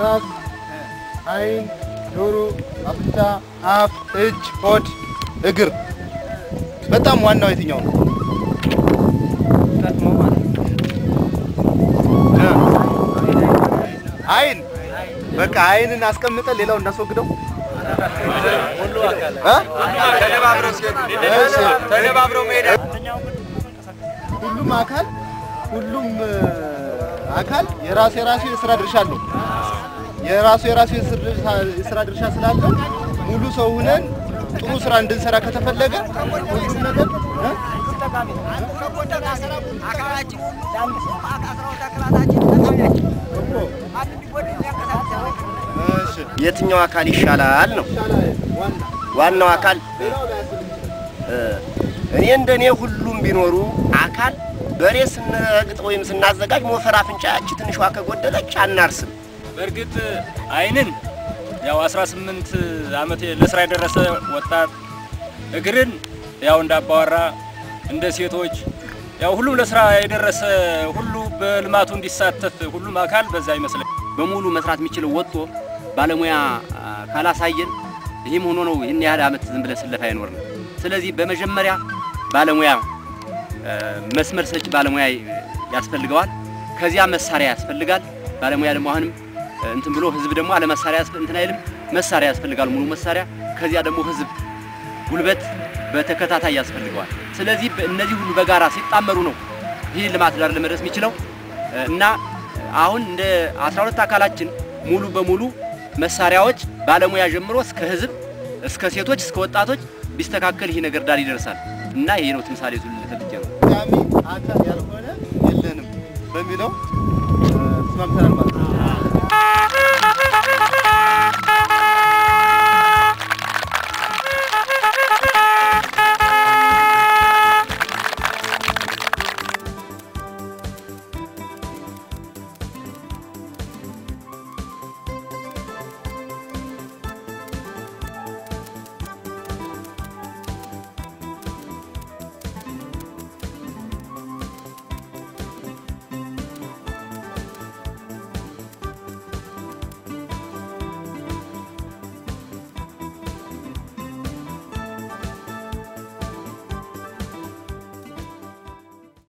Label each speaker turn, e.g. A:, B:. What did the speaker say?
A: ራስ፣ አይን፣ ጆሮ፣ አፍንጫ፣ አፍ፣ እጅ፣ ሆድ፣ እግር። በጣም ዋናው የትኛው ነው? አይን። በቃ አይንን አስቀምጠን ሌላው እናስወግደው። ሁሉም አካል ሁሉም አካል የራሴ የራሱ የስራ ድርሻ አለው። የራሱ የራሱ የስራ- ድርሻ ስላለው ሙሉ ሰው ሁነን ጥሩ ስራ እንድንሰራ ከተፈለገ
B: የትኛው አካል ይሻላል ነው? ዋናው አካል እኔ እንደኔ ሁሉም ቢኖሩ አካል በሬ ስንረግጥ ወይም ስናዘጋጅ ሞፈር አፍንጫያች ትንሿ ከጎደለች አናርስም።
C: በእርግጥ አይንን ያው 18 ዓመት ለስራ የደረሰ ወጣት እግርን ያው እንደ አባወራ እንደ ሴቶች ያው ሁሉም ለስራ የደረሰ ሁሉ በልማቱ እንዲሳተፍ ሁሉም አካል በዛ ይመስላል።
D: በሙሉ መስራት የሚችለው ወጥቶ ባለሙያ ካላሳየን ይህም ሆኖ ነው ይህን ያህል ዓመት ዝም ብለን ስለፋ አይኖርም። ስለዚህ በመጀመሪያ ባለሙያ መስመር ሰጭ ባለሙያ ያስፈልገዋል። ከዚያ መሳሪያ ያስፈልጋል። ባለሙያ ደግሞ አሁንም እንትን ብሎ ህዝብ ደግሞ አለ መሳሪያ እንትን አይልም። መሳሪያ ያስፈልጋል፣ ሙሉ መሳሪያ። ከዚያ ደግሞ ህዝብ ጉልበት በተከታታይ ያስፈልገዋል። ስለዚህ እነዚህ ሁሉ በጋራ ሲጣመሩ ነው ይህ ልማት ዳር ለመድረስ የሚችለው እና አሁን እንደ 12 አካላችን ሙሉ በሙሉ መሳሪያዎች ባለሙያ ጀምሮ እስከ ህዝብ እስከ ሴቶች እስከ ወጣቶች ቢስተካከል ይህ ነገር ዳር ይደርሳል እና ይሄ ነው ትምሳሌ ዙል ተልጀ ነው።
A: አካል ያልሆነ የለንም በሚለው ተስማምተናል ማለት ነው።